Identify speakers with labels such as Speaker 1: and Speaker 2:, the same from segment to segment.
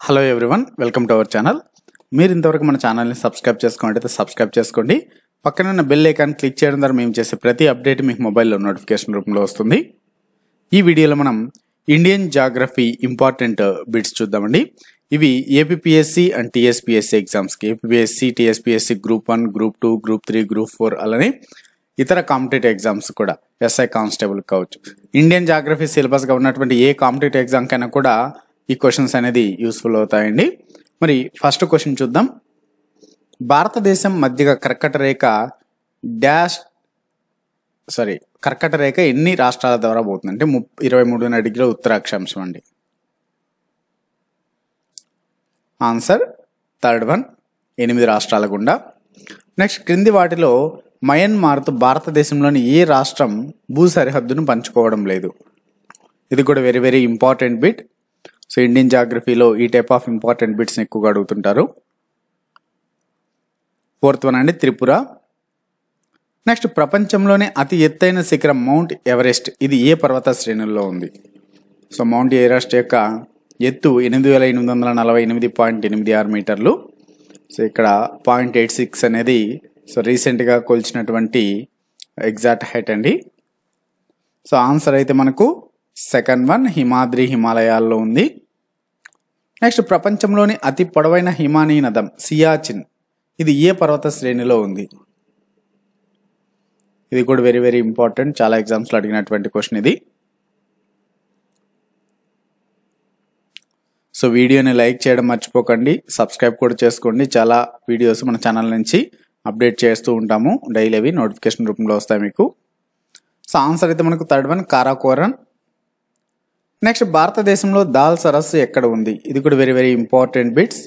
Speaker 1: Hello everyone welcome to our channel మీరు ఇంతవరకు మన ఛానల్ని సబ్స్క్రైబ్ చేసుకోండి సబ్స్క్రైబ్ చేసుకోండి. పక్కన ఉన్న బెల్ ఐకాన్ క్లిక్ చేయడం ద్వారా మేము చేసే ప్రతి అప్డేట్ మీకు మొబైల్లో నోటిఫికేషన్ రూపంలో వస్తుంది. ఈ వీడియోలో మనం ఇండియన్ జాగ్రఫీ ఇంపార్టెంట్ బిట్స్ చూద్దామండి. ఇవి ఏపీఎస్సి అండ్ టీఎస్పీఎస్సి ఎగ్జామ్స్కి APSC TSPSC group one group two group three group four అలానే ఇతర కాంపిటేటివ్ ఎగ్జామ్స్ కూడా ఎస్ఐ కానిస్టేబుల్ కావచ్చు. ఇండియన్ జాగ్రఫీ సిలబస్గా ఉన్నటువంటి ఏ కాంపిటేటివ్ ఎగ్జామ్కైనా కూడా ఈ క్వశ్చన్స్ అనేది యూస్ఫుల్ అవుతాయండి. మరి ఫస్ట్ క్వశ్చన్ చూద్దాం. భారతదేశం మధ్యగా కర్కట రేఖ డాష్ సారీ కర్కట రేఖ ఎన్ని రాష్ట్రాల ద్వారా పోతుంది? అంటే ముప్ ఇరవై మూడున్నర డిగ్రీల ఉత్తరాక్షాంశం అండి. ఆన్సర్ థర్డ్ వన్ ఎనిమిది రాష్ట్రాల గుండా. నెక్స్ట్ క్రింది వాటిలో మయన్మార్తో భారతదేశంలోని ఏ రాష్ట్రం భూ సరిహద్దును పంచుకోవడం లేదు? ఇది కూడా very very important bit so Indian జాగ్రఫీలో ఈ టైప్ ఆఫ్ ఇంపార్టెంట్ బిట్స్ని ఎక్కువగా అడుగుతుంటారు. ఫోర్త్ వన్ అండి త్రిపుర. నెక్స్ట్ ప్రపంచంలోనే అతి ఎత్తైన శిఖరం మౌంట్ ఎవరెస్ట్ ఇది ఏ పర్వత శ్రేణుల్లో ఉంది? సో మౌంట్ ఎవరెస్ట్ యొక్క ఎత్తు ఎనిమిది వేల ఎనిమిది వందల నలభై ఎనిమిది పాయింట్ ఎనిమిది ఆరు మీటర్లు. సో ఇక్కడ పాయింట్ ఎయిట్ సిక్స్ అనేది సో రీసెంట్గా కొలిచినటువంటి ఎగ్జాక్ట్ హైట్ అండి. సో ఆన్సర్ అయితే మనకు సెకండ్ వన్ హిమాద్రి హిమాలయాల్లో ఉంది. నెక్స్ట్ ప్రపంచంలోని అతి పొడవైన హిమానీ నదం సియాచిన్. ఇది ఏ పర్వత శ్రేణిలో ఉంది? ఇది కూడా వెరీ వెరీ ఇంపార్టెంట్ చాలా ఎగ్జామ్స్లో అడిగినటువంటి క్వశ్చన్ ఇది. సో వీడియోని లైక్ చేయడం మర్చిపోకండి. సబ్స్క్రైబ్ కూడా చేసుకోండి. చాలా వీడియోస్ మన ఛానల్ నుంచి అప్డేట్ చేస్తూ ఉంటాము. డైలీ అవి నోటిఫికేషన్ రూపంలో వస్తాయి మీకు. సో ఆన్సర్ అయితే మనకు థర్డ్ వన్ కారాకోరన్ నెక్స్ట్ భారతదేశంలో దాల్ సరస్సు ఎక్కడ ఉంది? ఇది కూడా very very important bits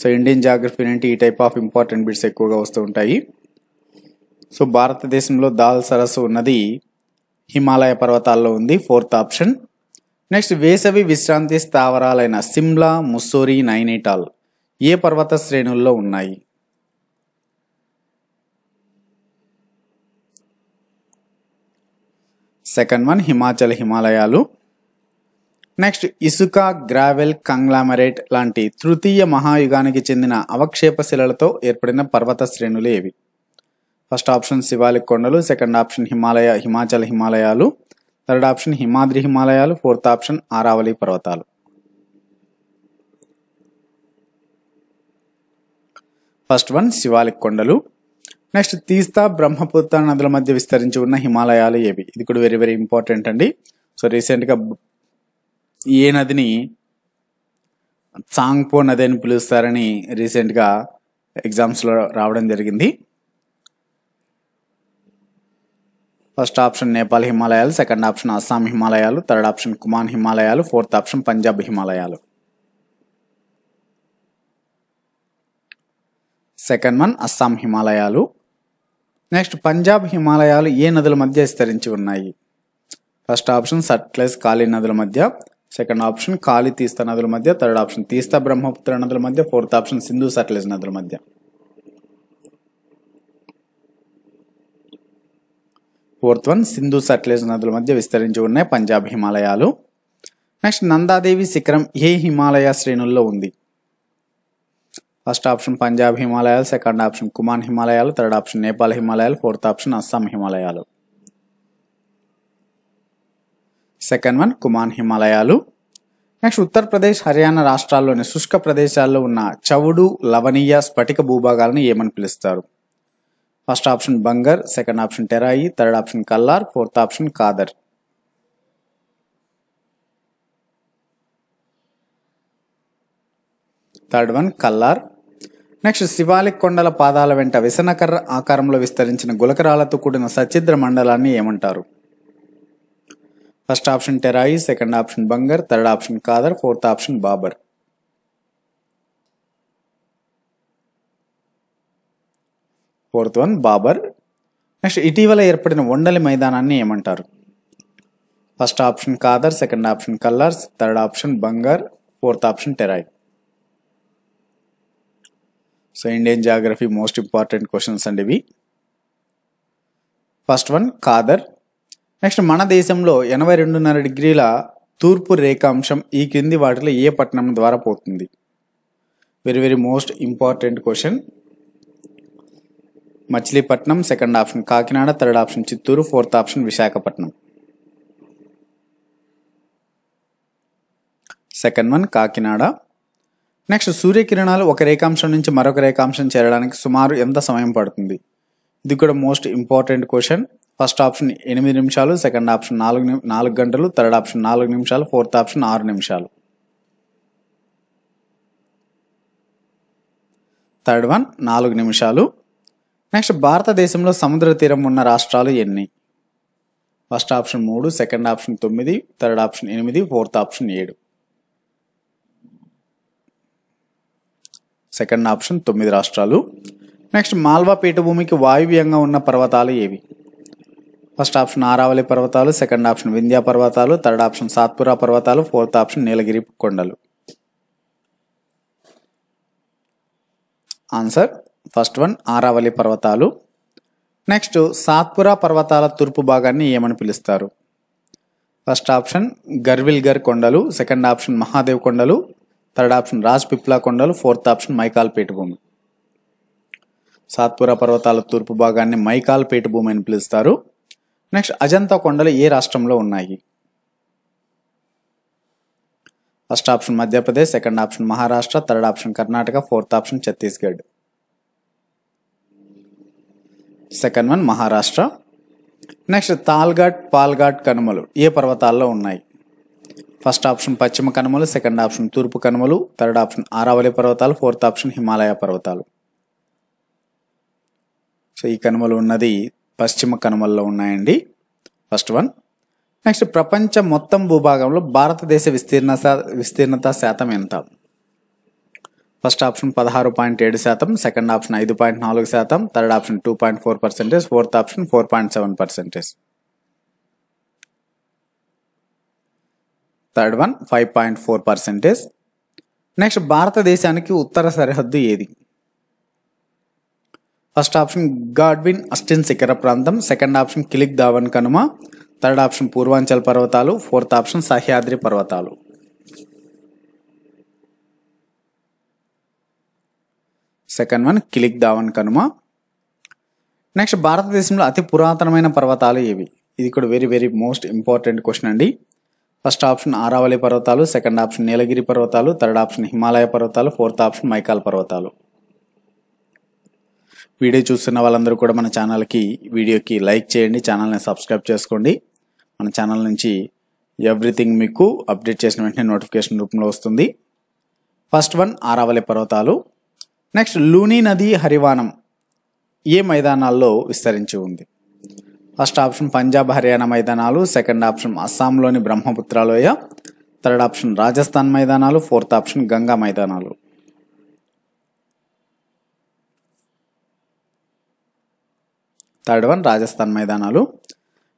Speaker 1: so Indian geography నుండి ఈ టైప్ ఆఫ్ ఇంపార్టెంట్ బిట్స్ ఎక్కువగా వస్తూ ఉంటాయి. సో భారతదేశంలో దాల్ సరస్సు ఉన్నది హిమాలయ పర్వతాల్లో ఉంది ఫోర్త్ ఆప్షన్ నెక్స్ట్ వేసవి విశ్రాంతి స్థావరాలైన సిమ్లా ముస్సోరి నైనిటాల్ ఏ పర్వత శ్రేణుల్లో ఉన్నాయి? సెకండ్ వన్ హిమాచల్ హిమాలయాలు. నెక్స్ట్ ఇసుక గ్రావెల్ కంగ్లామరేట్ లాంటి తృతీయ మహాయుగానికి చెందిన అవక్షేప శిలలతో ఏర్పడిన పర్వత శ్రేణులు ఏవి? ఫస్ట్ ఆప్షన్ శివాలిక్ కొండలు సెకండ్ ఆప్షన్ హిమాలయ హిమాచల్ హిమాలయాలు థర్డ్ ఆప్షన్ హిమాద్రి హిమాలయాలు ఫోర్త్ ఆప్షన్ ఆరావళి పర్వతాలు. ఫస్ట్ వన్ శివాలిక్ కొండలు. నెక్స్ట్ తీస్తా బ్రహ్మపుత్ర నదుల మధ్య విస్తరించి ఉన్న హిమాలయాలు ఏవి? ఇది కూడా వెరీ వెరీ ఇంపార్టెంట్ అండి. సో రీసెంట్గా ఏ నదిని చాంగ్పో నది అని పిలుస్తారని రీసెంట్గా ఎగ్జామ్స్లో రావడం జరిగింది. ఫస్ట్ ఆప్షన్ నేపాల్ హిమాలయాలు సెకండ్ ఆప్షన్ అస్సాం హిమాలయాలు థర్డ్ ఆప్షన్ కుమాన్ హిమాలయాలు ఫోర్త్ ఆప్షన్ పంజాబ్ హిమాలయాలు. సెకండ్ వన్ అస్సాం హిమాలయాలు. నెక్స్ట్ పంజాబ్ హిమాలయాలు ఏ నదుల మధ్య విస్తరించి ఉన్నాయి? ఫస్ట్ ఆప్షన్ సట్లెస్ కాళీ నదుల మధ్య సెకండ్ ఆప్షన్ కాళీ తీస్తా నదుల మధ్య థర్డ్ ఆప్షన్ తీస్తా బ్రహ్మపుత్ర నదుల మధ్య ఫోర్త్ ఆప్షన్ సింధు సట్లెజ్ నదుల మధ్య. ఫోర్త్ వన్ సింధు సట్లెజ్ నదుల మధ్య విస్తరించి ఉన్నాయి పంజాబ్ హిమాలయాలు. నెక్స్ట్ నందాదేవి శిఖరం ఏ హిమాలయ శ్రేణుల్లో ఉంది? ఫస్ట్ ఆప్షన్ పంజాబ్ హిమాలయాలు సెకండ్ ఆప్షన్ కుమాన్ హిమాలయాలు థర్డ్ ఆప్షన్ నేపాల్ హిమాలయాలు ఫోర్త్ ఆప్షన్ అస్సాం హిమాలయాలు. సెకండ్ వన్ కుమాన్ హిమాలయాలు. నెక్స్ట్ ఉత్తరప్రదేశ్ హర్యానా రాష్ట్రాల్లోని శుష్క ప్రదేశాల్లో ఉన్న చవుడు లవణీయ స్ఫటిక భూభాగాలను ఏమని పిలుస్తారు? First option Bhangar second option Terai third option Kallar fourth option Khadar third one Kallar. Next Shivalik కొండల పాదాల వెంట విసనకర్ర ఆకారంలో విస్తరించిన గులకరాలతో కూడిన సచిద్ర మండలాన్ని ఏమంటారు? First option Terai second option Bhangar third option Khadar fourth option Bhabar fourth one Bhabar next ఇటీవల ఏర్పడిన వండలి మైదానాన్ని ఏమంటారు? First option Khadar second option కల్లర్స్ third option Bhangar fourth option Terai so Indian geography most important questions అండి ఇవి first one Khadar next మన దేశంలో ఎనభై రెండున్నర డిగ్రీల తూర్పు రేఖాంశం ఈ క్రింది వాటిలో ఏ పట్టణం ద్వారా పోతుంది? Very very most important question Machilipatnam second option Kakinada third option Chittoor fourth option Visakhapatnam. Second one Kakinada. Next సూర్యకిరణాలు ఒక రేఖాంశం నుంచి మరొక రేఖాంశం చేరడానికి సుమారు ఎంత సమయం పడుతుంది? ఇది కూడా most important question first option ఎనిమిది నిమిషాలు సెకండ్ ఆప్షన్ నాలుగు నాలుగు గంటలు థర్డ్ ఆప్షన్ నాలుగు నిమిషాలు ఫోర్త్ ఆప్షన్ ఆరు నిమిషాలు. థర్డ్ వన్ నాలుగు నిమిషాలు. నెక్స్ట్ భారతదేశంలో సముద్ర తీరం ఉన్న రాష్ట్రాలు ఎన్ని? ఫస్ట్ ఆప్షన్ మూడు సెకండ్ ఆప్షన్ తొమ్మిది థర్డ్ ఆప్షన్ ఎనిమిది ఫోర్త్ ఆప్షన్ ఏడు. సెకండ్ ఆప్షన్ తొమ్మిది రాష్ట్రాలు. నెక్స్ట్ మాల్వా పీఠభూమికి వాయువ్యంగా ఉన్న పర్వతాలు ఏవి? ఫస్ట్ ఆప్షన్ ఆరావళి పర్వతాలు సెకండ్ ఆప్షన్ వింధ్యా పర్వతాలు థర్డ్ ఆప్షన్ సాత్పురా పర్వతాలు ఫోర్త్ ఆప్షన్ నీలగిరి కొండలు. ఆన్సర్ ఫస్ట్ వన్ ఆరావళి పర్వతాలు. నెక్స్ట్ సాత్పురా పర్వతాల తూర్పు భాగాన్ని ఏమని పిలుస్తారు? ఫస్ట్ ఆప్షన్ గర్విల్గర్ కొండలు సెకండ్ ఆప్షన్ మహాదేవ్ కొండలు థర్డ్ ఆప్షన్ రాజ్ పిప్లా కొండలు ఫోర్త్ ఆప్షన్ మైకాల్ పీఠభూమి. సాత్పురా పర్వతాల తూర్పు భాగాన్ని మైకాల్ పీఠభూమి అని పిలుస్తారు. నెక్స్ట్ అజంతా కొండలు ఏ రాష్ట్రంలో ఉన్నాయి? First option Madhya Pradesh second option Maharashtra third option Karnataka fourth option Chhattisgarh. Second one Maharashtra. Next Thalghat Palghat కనుమలు ఏ పర్వతాల్లో ఉన్నాయి? ఫస్ట్ ఆప్షన్ పశ్చిమ కనుమలు సెకండ్ ఆప్షన్ తూర్పు కనుమలు థర్డ్ ఆప్షన్ ఆరావళి పర్వతాలు ఫోర్త్ ఆప్షన్ హిమాలయ పర్వతాలు. సో ఈ కనుమలు ఉన్నది పశ్చిమ కనుమల్లో ఉన్నాయండి. ఫస్ట్ వన్ నెక్స్ట్ ప్రపంచ మొత్తం భూభాగంలో భారతదేశ విస్తీర్ణ విస్తీర్ణత శాతం ఎంత? ఫస్ట్ ఆప్షన్ పదహారు పాయింట్ ఏడు శాతం సెకండ్ ఆప్షన్ ఐదు పాయింట్ నాలుగు శాతం third option two point four percentage fourth option four point seven percentage third one five point four percentage next భారతదేశానికి ఉత్తర సరిహద్దు ఏది? ఫస్ట్ ఆప్షన్ గాడ్విన్ అస్టిన్ శిఖర ప్రాంతం. సెకండ్ ఆప్షన్ కిలిక్ దావన్ కనుమ థర్డ్ ఆప్షన్ పూర్వాంచల్ పర్వతాలు ఫోర్త్ ఆప్షన్ సహ్యాద్రి పర్వతాలు సెకండ్ వన్ కిలిక్ దావన్ కనుమ నెక్స్ట్ భారతదేశంలో అతి పురాతనమైన పర్వతాలు ఏవి? ఇది కూడా very very most important question అండి. ఫస్ట్ ఆప్షన్ ఆరావళి పర్వతాలు సెకండ్ ఆప్షన్ నీలగిరి పర్వతాలు థర్డ్ ఆప్షన్ హిమాలయ పర్వతాలు ఫోర్త్ ఆప్షన్ మైకాల్ పర్వతాలు వీడియో చూస్తున్న వాళ్ళందరూ కూడా మన ఛానల్కి వీడియోకి లైక్ చేయండి ఛానల్ని సబ్స్క్రైబ్ చేసుకోండి. మన ఛానల్ నుంచి ఎవ్రీథింగ్ మీకు అప్డేట్ చేసిన వెంటనే నోటిఫికేషన్ రూపంలో వస్తుంది. ఫస్ట్ వన్ ఆరావళి పర్వతాలు. నెక్స్ట్ లూని నది హరివానం ఏ మైదానాల్లో విస్తరించి ఉంది? ఫస్ట్ ఆప్షన్ పంజాబ్ హర్యానా మైదానాలు. సెకండ్ ఆప్షన్ అస్సాంలోని బ్రహ్మపుత్ర లోయ థర్డ్ ఆప్షన్ రాజస్థాన్ మైదానాలు. ఫోర్త్ ఆప్షన్ గంగా మైదానాలు. థర్డ్ వన్ రాజస్థాన్ మైదానాలు.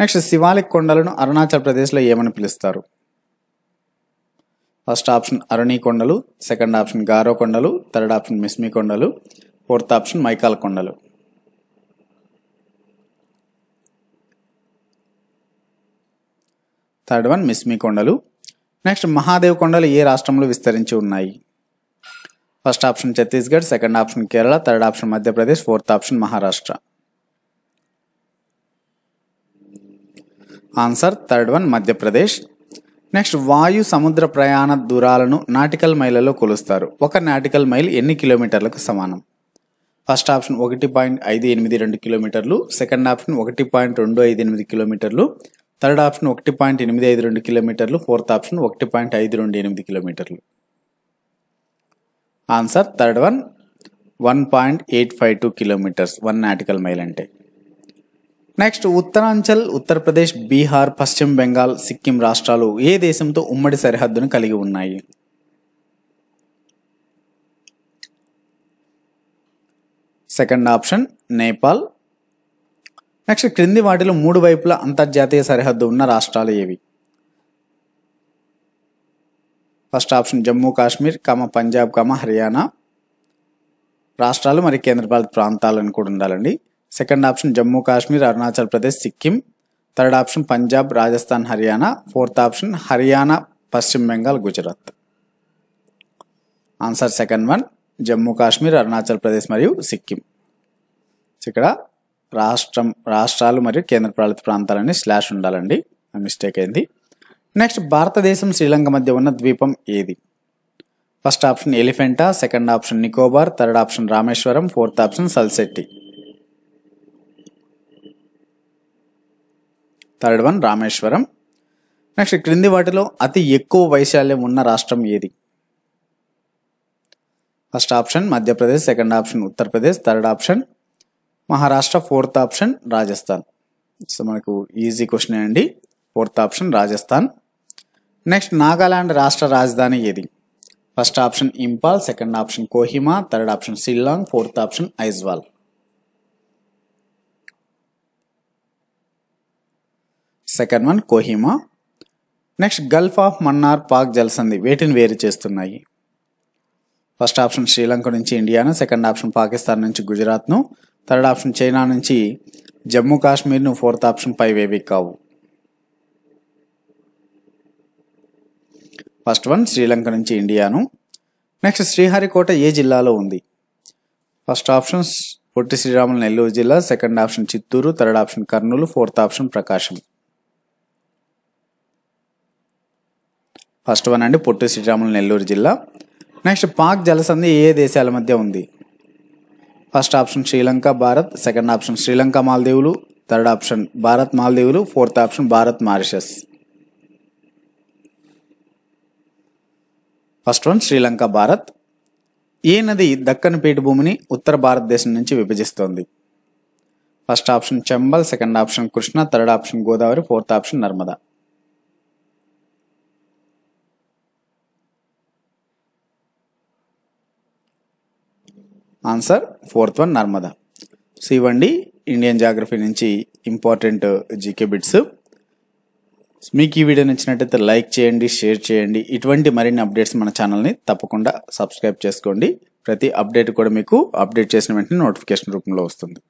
Speaker 1: నెక్స్ట్ శివాలిక్ కొండలను అరుణాచల్ ప్రదేశ్లో ఏమని పిలుస్తారు? ఫస్ట్ ఆప్షన్ అరుణి కొండలు సెకండ్ ఆప్షన్ గారో కొండలు థర్డ్ ఆప్షన్ మిస్మి కొండలు ఫోర్త్ ఆప్షన్ మైకాల్ కొండలు. థర్డ్ వన్ మిస్మి కొండలు. నెక్స్ట్ మహాదేవ్ కొండలు ఏ రాష్ట్రంలో విస్తరించి ఉన్నాయి? First option Chhattisgarh second option Kerala third option Madhya Pradesh fourth option Maharashtra. Answer third one Madhya Pradesh next వాయు సముద్ర ప్రయాణ దూరాలను నాటికల్ మైళ్ళలో కొలుస్తారు. ఒక నాటికల్ మైల్ ఎన్ని కిలోమీటర్లకు సమానం? ఫస్ట్ ఆప్షన్ ఒకటి పాయింట్ ఐదు ఎనిమిది రెండు కిలోమీటర్లు. సెకండ్ ఆప్షన్ ఒకటి పాయింట్ రెండు ఐదు ఎనిమిది కిలోమీటర్లు. థర్డ్ ఆప్షన్ ఒకటి పాయింట్ ఎనిమిది ఐదు రెండు కిలోమీటర్లు. ఫోర్త్ ఆప్షన్ ఒకటి పాయింట్ ఐదు రెండు ఎనిమిది కిలోమీటర్లు. Answer third one one point eight five two kilometres one nautical mile అంటే. నెక్స్ట్ ఉత్తరాంచల్ ఉత్తరప్రదేశ్ బీహార్ పశ్చిమ బెంగాల్ సిక్కిం రాష్ట్రాలు ఏ దేశంతో ఉమ్మడి సరిహద్దును కలిగి ఉన్నాయి? సెకండ్ ఆప్షన్ నేపాల్ నెక్స్ట్ క్రింది వాటిలో మూడు వైపుల అంతర్జాతీయ సరిహద్దు ఉన్న రాష్ట్రాలు ఏవి? First option Jammu Kashmir comma Punjab comma Haryana రాష్ట్రాలు మరి కేంద్రపాలిత ప్రాంతాలను కూడా ఉండాలండి. Second option Jammu Kashmir Arunachal Pradesh Sikkim. Third option Punjab Rajasthan Haryana. Fourth option Haryana పశ్చిమ Bengal Gujarat. Answer second one Jammu Kashmir Arunachal Pradesh మరియు సిక్కిం. ఇక్కడ రాష్ట్రం రాష్ట్రాలు మరియు కేంద్రపాలిత ప్రాంతాలని స్లాష్ ఉండాలండి. మిస్టేక్ అయింది. నెక్స్ట్ భారతదేశం శ్రీలంక మధ్య ఉన్న ద్వీపం ఏది? First option Elephanta. Second option Nicobar. Third option Rameswaram. Fourth option Salsette. Third one Rameswaram. Next క్రింది వాటిలో అతి ఎక్కువ వైశాల్యం ఉన్న రాష్ట్రం ఏది? First option Madhya Pradesh. Second option Uttar Pradesh. Third option Maharashtra. Fourth option Rajasthan. So మనకు easy question అండి. Fourth option Rajasthan. Next Nagaland రాష్ట్ర రాజధాని ఏది? First option Imphal. Second option Kohima. Third option Shillong fourth option Aizawl. Second one Kohima. Next gulf of Mannar Palk జలసంధి వేటిని వేరు చేస్తున్నాయి? First option Sri Lanka నుంచి ఇండియాను సెకండ్ ఆప్షన్ పాకిస్తాన్ నుంచి గుజరాత్ను థర్డ్ ఆప్షన్ చైనా నుంచి జమ్మూ కాశ్మీర్ను ఫోర్త్ ఆప్షన్ పైవేవి కావు. ఫస్ట్ వన్ శ్రీలంక నుంచి ఇండియాను. నెక్స్ట్ శ్రీహరికోట ఏ జిల్లాలో ఉంది? ఫస్ట్ ఆప్షన్ పొట్టి శ్రీరాములు నెల్లూరు జిల్లా second option Chittoor third option Kurnool fourth option Prakasam. First one అండి పొట్టి శ్రీరాములు నెల్లూరు జిల్లా. నెక్స్ట్ పాక్ జలసంధి ఏ దేశాల మధ్య ఉంది? First option Sri Lanka Bharat. Second option Sri Lanka మాల్దీవులు. Third option Bharat మాల్దీవులు. Fourth option Bharat Mauritius. First one Sri Lanka Bharat. ఏ నది దక్కన్ పీఠభూమిని ఉత్తర భారతదేశం నుంచి విభజిస్తోంది. First option Chambal. Second option Krishna. Third option Godavari. Fourth option Narmada. Answer fourth one Narmada so ఇవ్వండి. Indian geography నుంచి important GK bits మీకు ఈ video నచ్చినట్టయితే లైక్ చేయండి షేర్ చేయండి. ఇటువంటి మరిన్ని అప్డేట్స్ మన ఛానల్ని తప్పకుండా సబ్స్క్రైబ్ చేసుకోండి. ప్రతి అప్డేట్ కూడా మీకు అప్డేట్ చేసిన వెంటనే నోటిఫికేషన్ రూపంలో వస్తుంది.